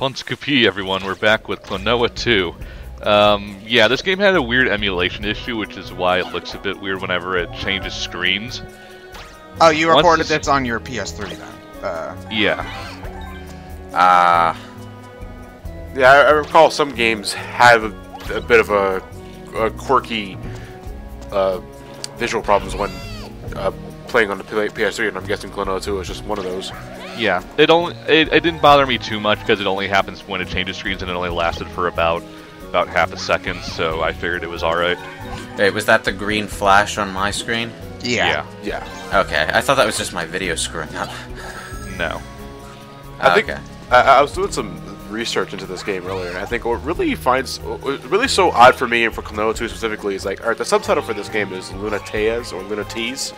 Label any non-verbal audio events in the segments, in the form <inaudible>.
Ponscapi, everyone. We're back with Klonoa 2. Um, yeah, this game had a weird emulation issue, which is why it looks a bit weird whenever it changes screens. Oh, you Once reported this- this on your PS3 then. Uh, Yeah. Ah. yeah, I, I recall some games have a, a bit of a, a quirky uh, visual problems when uh, playing on the PS3, and I'm guessing Klonoa 2 is just one of those. Yeah. It only it, it didn't bother me too much because it only happens when it changes screens and it only lasted for about about half a second, so I figured it was alright. Wait, was that the green flash on my screen? yeah. Yeah. Okay, I thought that was just my video screwing up. No. Ah, I think okay. I, I was doing some research into this game earlier, and I think what really finds what really so odd for me and for Klonoa 2 specifically is like, alright, the subtitle for this game is Lunateas or Lunatees.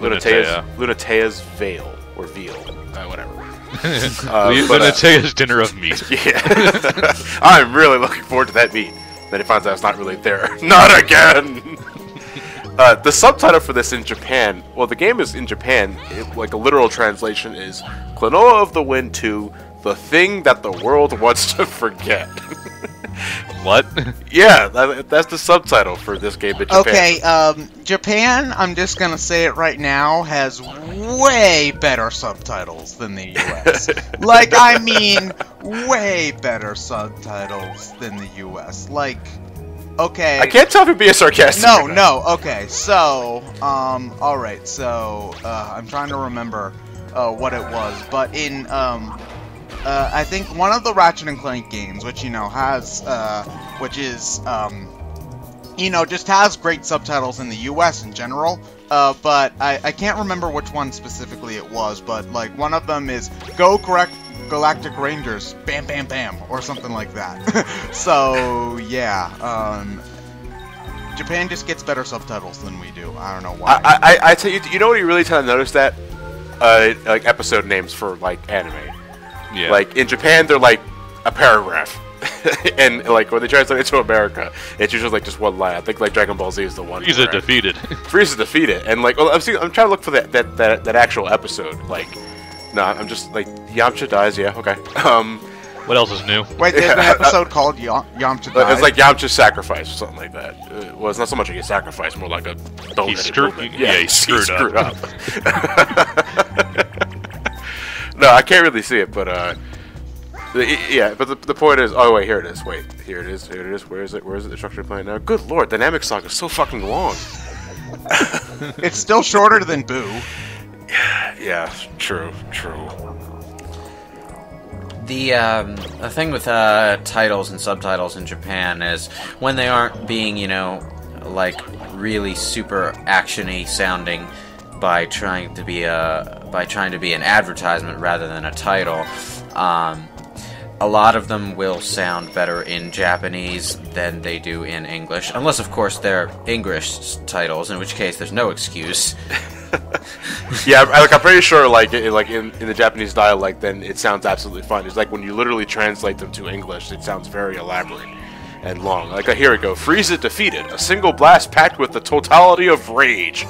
Lunatea. Lunatea's, Lunatea's Veil or Veal, uh, whatever. <laughs> Uh, Lu- but, uh, Lunatea's dinner of meat. <laughs> Yeah, <laughs> I'm really looking forward to that meat. Then he finds out it's not really there. Not again. Uh, the subtitle for this in Japan, well, the game is in Japan. It, like a literal translation is "Klonoa of the Wind 2: The Thing That the World Wants to Forget." <laughs> what? <laughs> yeah, that, that's the subtitle for this game in Japan. Okay, um, Japan, I'm just gonna say it right now, has way better subtitles than the US. <laughs> like, I mean, way better subtitles than the US. Like, okay. I can't tell if you're being sarcastic. No, no, okay, so, um, alright, so, uh, I'm trying to remember, uh, what it was, but in, um, uh, I think one of the Ratchet and Clank games, which, you know, has, uh, which is, um, you know, just has great subtitles in the US in general, uh, but I, I can't remember which one specifically it was, but, like, one of them is Go Correct Galactic Rangers, bam, bam, bam, or something like that. <laughs> so, yeah, um, Japan just gets better subtitles than we do. I don't know why. I, I, I tell you, you know what you really tend to notice that, uh, like episode names for like anime. Yeah. Like in Japan, they're like a paragraph, <laughs> and like when they translate it to America, it's usually like just one line. I think like Dragon Ball Z is the one. He's where a defeated. <laughs> Frieza defeated, and like well, I'm, seeing, I'm trying to look for that, that that that actual episode. Like, no, I'm just like Yamcha dies. Yeah, okay. <laughs> Um, what else is new? Wait, there's an Yeah. episode called Yam- Yamcha but it's like Yamcha's sacrifice or something like that. Uh, well, it's not so much like a sacrifice, more like a He screwed- yeah, he screwed up. No, I can't really see it, but uh, the, yeah. But the, the point is, oh wait, here it is. Wait, here it is. Here it is. Where is it? Where is it? The structure plan now. Good lord, Dynamic Saga is so fucking long. <laughs> it's still shorter than Boo. <sighs> Yeah, true, true. The um, the thing with uh, titles and subtitles in Japan is when they aren't being, you know, like really super actiony sounding by trying to be a by trying to be an advertisement rather than a title. Um, a lot of them will sound better in Japanese than they do in English, unless of course they're English titles, in which case there's no excuse. <laughs> Yeah, like I'm pretty sure, like it, like in, in the Japanese dialect, then it sounds absolutely fine. It's like when you literally translate them to English, it sounds very elaborate and long. Like here we go: Frieza defeated, a single blast packed with the totality of rage,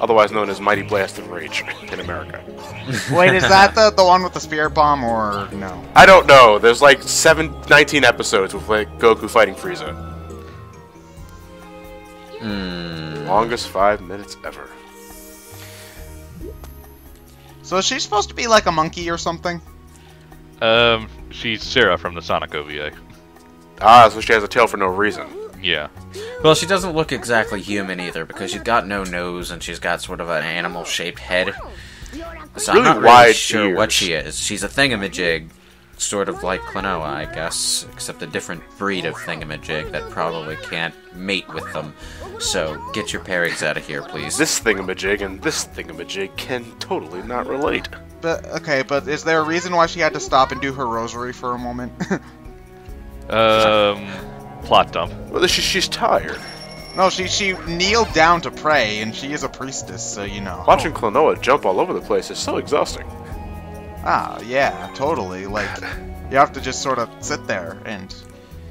otherwise known as Mighty Blast of Rage in America. <laughs> Wait, is that the, the one with the spirit bomb or no? I don't know. There's like seven, 19 episodes with like Goku fighting Frieza. Longest five minutes ever. So is she supposed to be like a monkey or something? Um, she's Sara from the Sonic OVA. Ah, so she has a tail for no reason. Yeah. Well, she doesn't look exactly human either because she's got no nose and she's got sort of an animal-shaped head. So Really I'm not wide really sure what she is. She's a thingamajig, sort of like Klonoa, I guess, except a different breed of thingamajig that probably can't mate with them. So get your Perigs out of here, please. This thingamajig and this thingamajig can totally not relate. But okay, but is there a reason why she had to stop and do her rosary for a moment? <laughs> Um, plot dump. Well, she, she's tired. no, she she kneeled down to pray, and she is a priestess, so you know. Watching Klonoa jump all over the place is so exhausting. Ah, yeah, totally. Like <laughs> you have to just sort of sit there and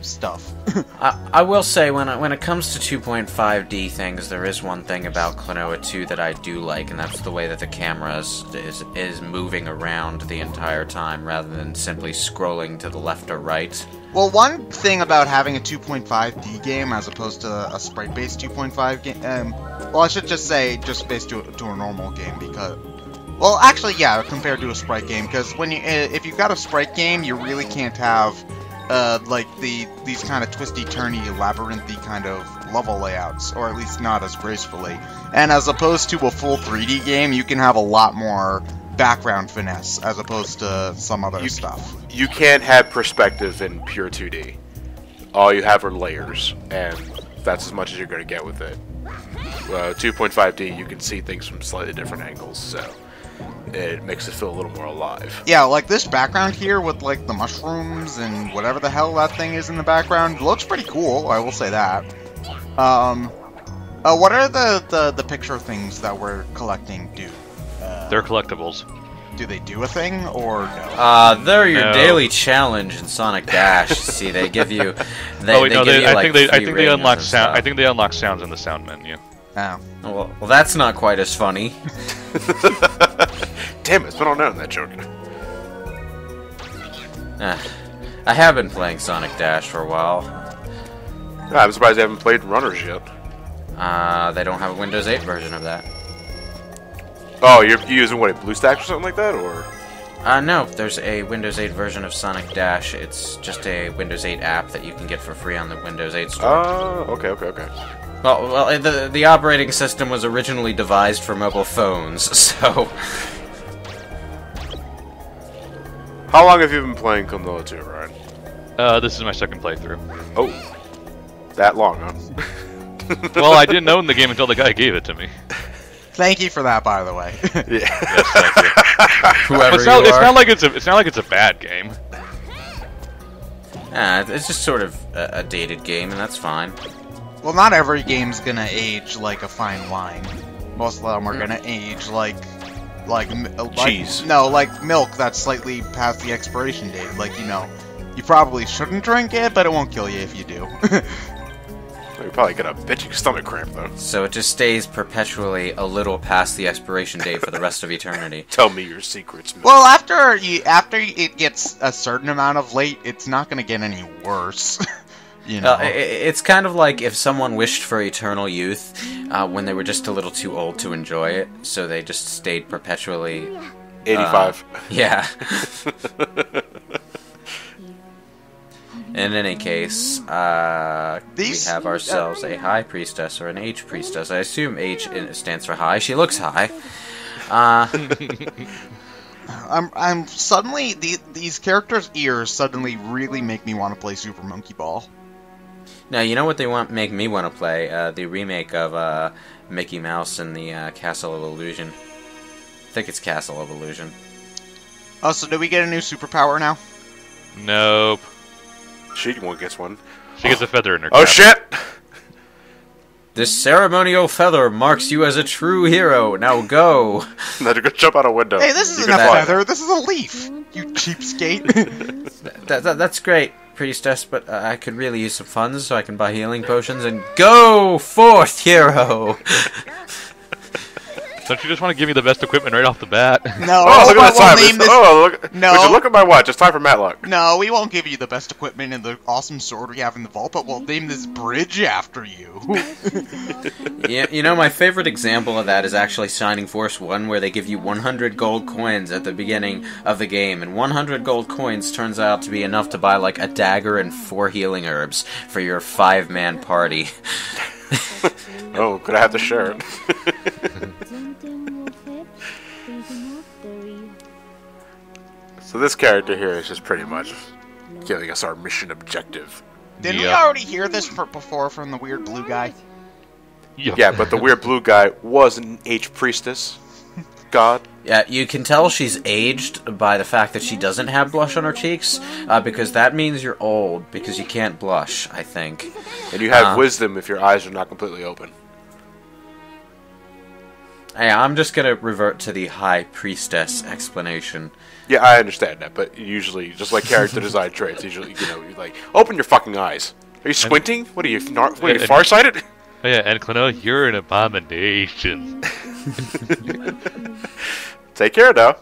stuff. <laughs> I, I will say when it, when it comes to 2.5D things, there is one thing about Klonoa 2 that I do like, and that's the way that the camera is, is is moving around the entire time rather than simply scrolling to the left or right. well, one thing about having a 2.5D game as opposed to a sprite-based 2.5 game, um, well, I should just say just based to, to a normal game because, well, actually, yeah, compared to a sprite game, because when you if you've got a sprite game, you really can't have uh, like the these kind of twisty, turny, labyrinthy kind of level layouts, or at least not as gracefully. And as opposed to a full 3D game, you can have a lot more background finesse as opposed to some other You- stuff. You can't have perspective in pure 2D. All you have are layers, and that's as much as you're going to get with it. Uh, 2.5D, you can see things from slightly different angles, so it makes it feel a little more alive. Yeah, like this background here with like the mushrooms and whatever the hell that thing is in the background looks pretty cool. I will say that. Um, uh, what are the, the the picture things that we're collecting do? Uh, They're collectibles. do they do a thing or no? Uh, they're your No. daily challenge in Sonic Dash. <laughs> See, they give you. They, oh wait, they no, give they, you, I like, think they, I think they unlock and sound. I think they unlock sounds in the sound menu. Oh. Well, well, that's not quite as funny. <laughs> Damn it, it's been on known that joke. Eh, I have been playing Sonic Dash for a while. Yeah, I'm surprised they haven't played Runners yet. Uh, they don't have a Windows 8 version of that. Oh, you're, using what, a BlueStacks or something like that, or? Uh, no, there's a Windows 8 version of Sonic Dash. It's just a Windows 8 app that you can get for free on the Windows 8 store. Oh, okay, okay, okay. Well, well, the the operating system was originally devised for mobile phones, <laughs> so How long have you been playing Klonoa 2, Ryan? Uh, this is my second playthrough. Oh, that long, huh? <laughs> well, I didn't own the game until the guy gave it to me. Thank you for that, by the way. <laughs> yeah. Yes, thank you. whoever it's, not, you it's not like it's a, it's not like it's a bad game. Ah, it's just sort of a, a dated game, and that's fine. Well, not every game's gonna age like a fine wine. Most of them are gonna age like like, m- uh, like Cheese. No, like milk that's slightly past the expiration date. Like you know, you probably shouldn't drink it, but it won't kill you if you do. <laughs> You probably get a bitching stomach cramp, though. So it just stays perpetually a little past the expiration date for the rest of eternity. <laughs> Tell me your secrets, man. well, after you after it gets a certain amount of late, it's not gonna get any worse. <laughs> you know. Uh, i- i- it's kind of like if someone wished for eternal youth uh, when they were just a little too old to enjoy it, so they just stayed perpetually. 85. Yeah. In any case, uh, These- we have ourselves a high priestess or an H priestess. I assume H stands for high. She looks high. Uh, <laughs> I'm I'm suddenly the, these characters' ears suddenly really make me want to play Super Monkey Ball. Now you know what they want make me want to play uh, the remake of uh, Mickey Mouse and the uh, Castle of Illusion. I think it's Castle of Illusion. Oh, so do we get a new superpower now? Nope. She one gets one. She gets a feather in her. Oh cap. shit! This ceremonial feather marks you as a true hero. Now go. Now they're gonna jump out a window. Hey, this isn't a feather. This is a leaf. You cheapskate. <laughs> That, that, that's great, priestess, but uh, I could really use some funds so I can buy healing potions and go forth, hero. <laughs> Don't you just want to give me the best equipment right off the bat? no, <laughs> Oh, look at the we'll time. this. Oh, look. No. Would you look at my watch? It's time for Matlock. No, we won't give you the best equipment and the awesome sword we have in the vault, but we'll name this bridge after you. <laughs> you, you know, my favorite example of that is actually Shining Force 1, where they give you 100 gold coins at the beginning of the game, and 100 gold coins turns out to be enough to buy like a dagger and four healing herbs for your five man party. <laughs> <laughs> Oh, could I have the shirt? <laughs> so this character here is just pretty much giving us our mission objective. Didn't we already hear this for, before from the weird blue guy? Yeah, but the weird blue guy was an H priestess god. Yeah, you can tell she's aged by the fact that she doesn't have blush on her cheeks, uh, because that means you're old, because you can't blush, I think. And you have Uh. wisdom if your eyes are not completely open. Hey, I'm just gonna revert to the High Priestess explanation. Yeah, I understand that, but usually, just like character <laughs> design traits, usually, you know, you're like open your fucking eyes. Are you squinting? What are you, nar- what are you and- farsighted? Oh, yeah, and Klonoa, you're an abomination. <laughs> <laughs> Take care, though.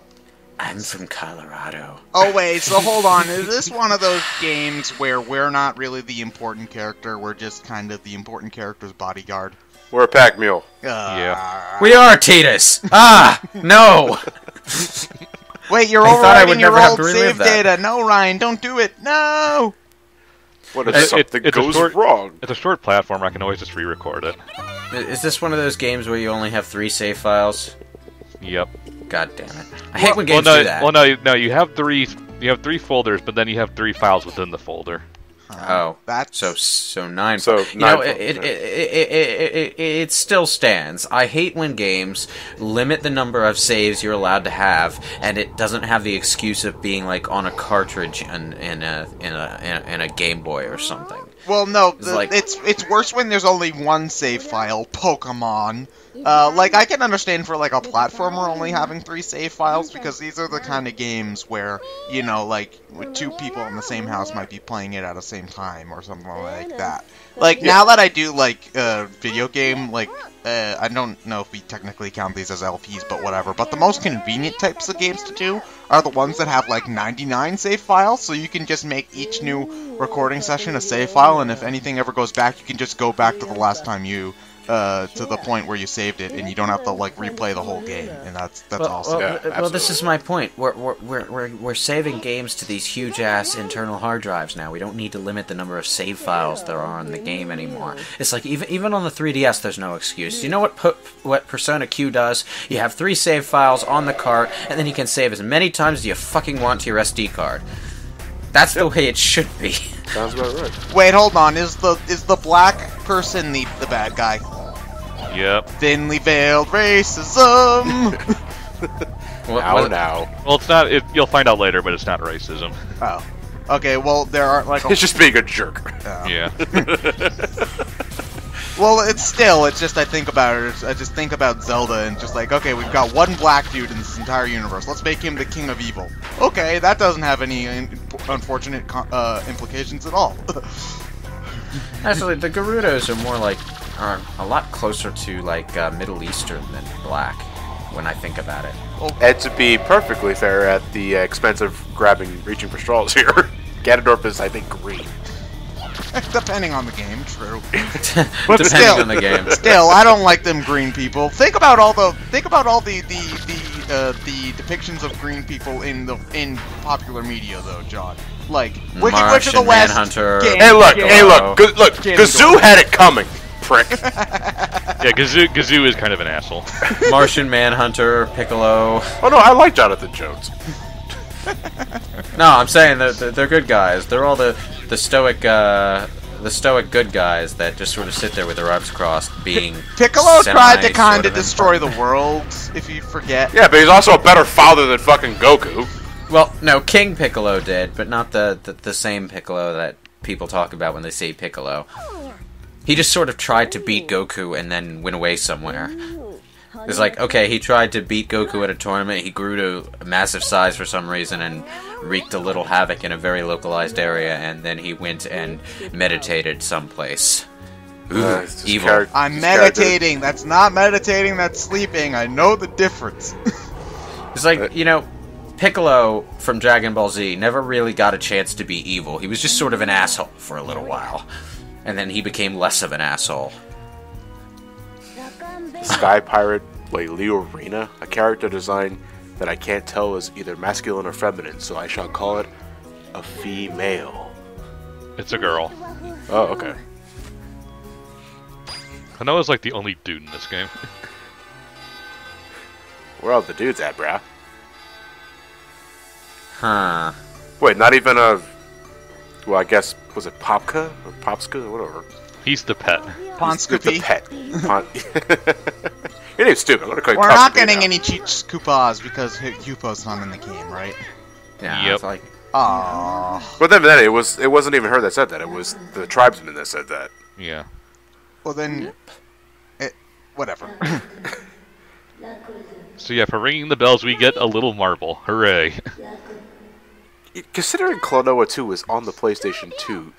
I'm from Colorado. Oh wait, so hold on. Is this <laughs> one of those games where we're not really the important character? We're just kind of the important character's bodyguard. We're a pack mule. Uh, Yeah. We are Titus. Ah, no. <laughs> Wait, you're I thought I overwriting would your old save that. data. No, Ryan, don't do it. No. What if It- it- something it's a goes short- wrong? It's a short platform. I can always just re-record it. Is this one of those games where you only have three save files? Yep. God damn it! I hate when Well, games no, do that. well, no, no. You have three. You have three folders, but then you have three files within the folder. Oh, um, That's so so nine. So, you nine know, it it, it, it, it, it, it still stands. I hate when games limit the number of saves you're allowed to have, and it doesn't have the excuse of being like on a cartridge in in a in a in a, in a Game Boy or something. Well, no, It's the- like- it's it's worse when there's only one save file. Pokemon. Uh, like I can understand for like a platformer only having three save files because these are the kind of games where you know like with two people in the same house might be playing it at the same time or something like that. Like now that I do like uh, video game like uh, I don't know if we technically count these as LPs, but whatever. But the most convenient types of games to do are the ones that have like 99 save files, so you can just make each new recording session a save file, and if anything ever goes back, you can just go back to the last time you, uh, to the point where you saved it, and you don't have to like replay the whole game, and that's that's well, awesome. well, Yeah, well, this is my point. We're, we're, we're, we're, we're saving games to these huge ass internal hard drives now. We don't need to limit the number of save files there are in the game anymore. It's like even even on the 3DS, there's no excuse. You know what pu- what Persona Q does? You have three save files on the cart, and then you can save as many times as you fucking want to your SD card. That's the way it should be. Sounds about right. Wait, hold on. Is the is the black person the the bad guy? Yep. Thinly veiled racism. <laughs> What- Now, what- now. Well, it's not. It, you'll find out later, but it's not racism. oh. Okay, well there aren't like <laughs> a It's just being a jerk. Oh. Yeah. <laughs> Well, it's still, it's just I think about it, I just think about Zelda and just like, okay, we've got one black dude in this entire universe. Let's make him the king of evil. Okay, that doesn't have any in- unfortunate co- uh, implications at all. <laughs> Actually, the Gerudos are more like are a lot closer to like uh, Middle Eastern than black. When I think about it. And to be perfectly fair, at the uh, expense of grabbing, reaching for straws here, <laughs> Ganondorf is, I think, green. Depending on the game, true. <laughs> Depending still- on the game. Still, I don't like them green people. Think about all the think about all the the the uh, the depictions of green people in the in popular media, though, John. Like Wicked Witch of the Martian West. Manhunter. Gan- Hey, look, Gan- hey, look, Ga- look, Ganondorf. Gazoo had it coming, prick. <laughs> Yeah. Gazoo. Gazoo is kind of an asshole. <laughs> <laughs> Martian Manhunter, Piccolo. Oh no, I like Jonathan Jones. No, I'm saying they're, they're, they're good guys. They're all the the stoic uh, the stoic good guys that just sort of sit there with their arms crossed, being <laughs> Piccolo tried to kind sort of destroy the world, if you forget. Yeah, but he's also a better father than fucking Goku. Well, no, King Piccolo did, but not the, the the same Piccolo that people talk about when they say Piccolo. He just sort of tried to beat Goku and then went away somewhere. It's like, okay, he tried to beat Goku at a tournament, he grew to a massive size for some reason and wreaked a little havoc in a very localized area, and then he went and meditated someplace. Ooh, Uh, evil. char- I'm his character- meditating. That's not meditating. That's sleeping. I know the difference. <laughs> It's like, you know, Piccolo from Dragon Ball Z never really got a chance to be evil. He was just sort of an asshole for a little while. And then he became less of an asshole. Sky Pirate like Leo Rena, a character design that I can't tell is either masculine or feminine, so I shall call it a female. It's a girl. Oh, okay. Klonoa's like the only dude in this game. <laughs> Where are the dudes at, brah? Huh. Wait, not even a. Well, I guess was it Popka or Popska or whatever. He's the pet. The Ponscoopy. pet. Pon- <laughs> Your name's stupid. I'm gonna call you We're not Popska getting now. any Cheech Koopas because Koopa's not in the game, right? Yeah, Yep. it's like, Aww. But then, then it was it wasn't even her that said that. It was the tribesman that said that. Yeah. Well then, it, whatever. <laughs> So yeah, for ringing the bells, we get a little marble. Hooray! Considering Klonoa 2 is on the PlayStation 2,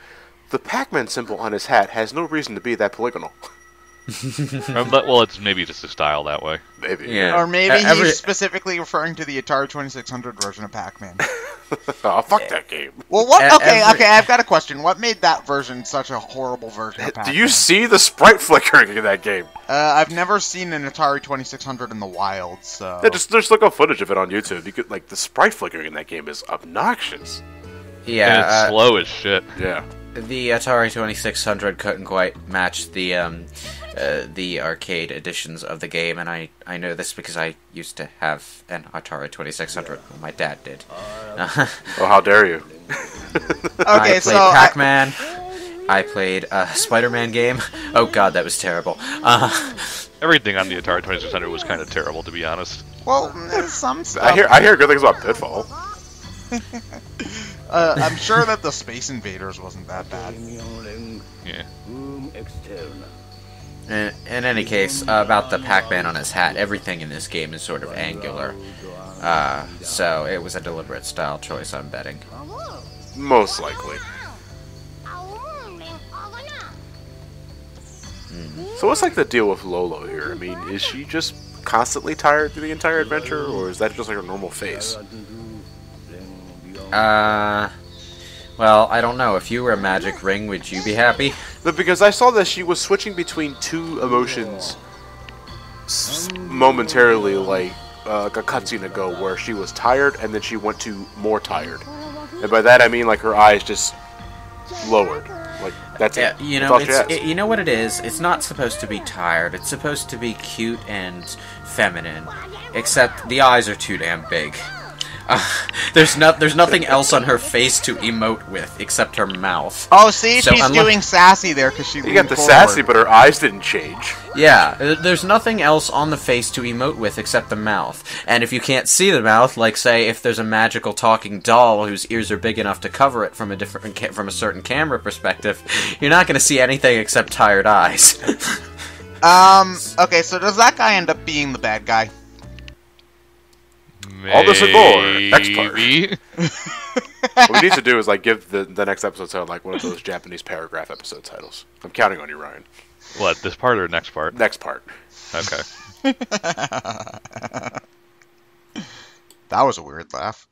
the Pac-Man symbol on his hat has no reason to be that polygonal. Um, <laughs> but- well, it's maybe just a style that way. Maybe. Yeah. Or maybe every- he's specifically referring to the Atari 2600 version of Pac-Man. <laughs> oh, fuck that game. Well, what? E- Okay, every- okay. I've got a question. What made that version such a horrible version of Do Pac-Man? you see the sprite flickering in that game? Uh, I've never seen an Atari 2600 in the wild, so. Yeah, just just look up footage of it on YouTube. You could like the sprite flickering in that game is obnoxious. Yeah, and it's uh, slow as shit. Yeah. The Atari 2600 couldn't quite match the um, uh, the arcade editions of the game, and I, I know this because I used to have an Atari 2600. Well, my dad did. <laughs> Oh, how dare you? okay, I played so Pac-Man. I played a Spider-Man game. Oh god, that was terrible. Uh, Everything on the Atari 2600 was kind of terrible, to be honest. well, some stuff. I hear I hear good things about Pitfall. <laughs> Uh, I'm sure that the Space Invaders wasn't that bad. Yeah. in, in any case, uh, about the Pac-Man on his hat, everything in this game is sort of angular. Uh, so it was a deliberate style choice, I'm betting. Most likely. So what's like the deal with Lolo here? I mean, is she just constantly tired through the entire adventure, or is that just like her normal face? Uh, well, I don't know. If you were a magic ring, would you be happy? But because I saw that she was switching between two emotions s- momentarily, like uh, like a cutscene ago, where she was tired and then she went to more tired, and by that I mean like her eyes just lowered. Like that's Yeah, it. you know, it's it, you know what it is. It's not supposed to be tired. It's supposed to be cute and feminine. Except the eyes are too damn big. <laughs> Uh, there's not there's nothing else on her face to emote with except her mouth. Oh, see, So she's unless- doing sassy there because she. you got the sassy, but her eyes didn't change. Yeah, there's nothing else on the face to emote with except the mouth. And if you can't see the mouth, like say if there's a magical talking doll whose ears are big enough to cover it from a different ca- from a certain camera perspective, <laughs> you're not going to see anything except tired eyes. <laughs> Um. Okay, so does that guy end up being the bad guy? All this and more, next part. What we need to do is like give the the next episode title like one of those Japanese paragraph episode titles. I'm counting on you, Ryan. what, this part or next part? Next part. Okay. <laughs> That was a weird laugh.